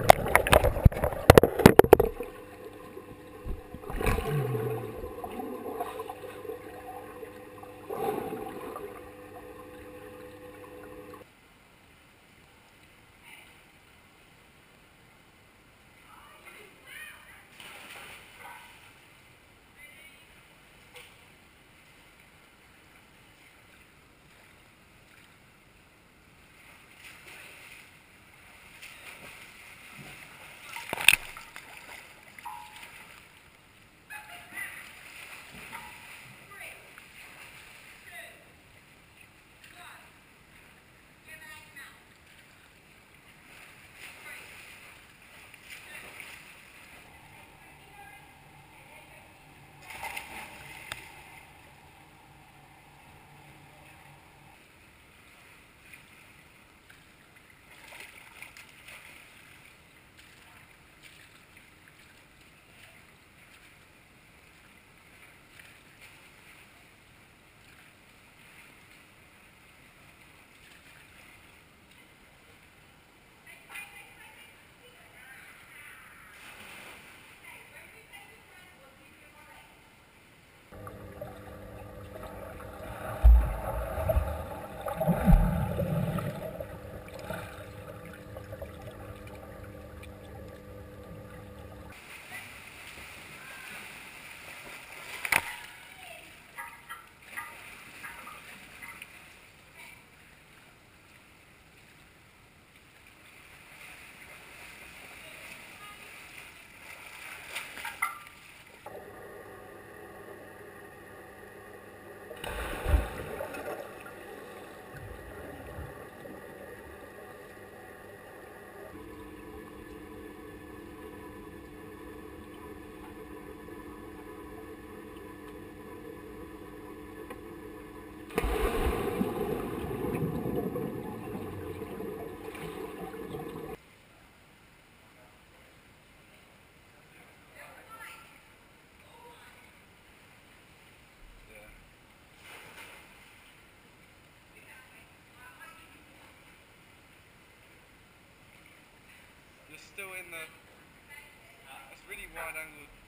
you and uh, it's really wide angled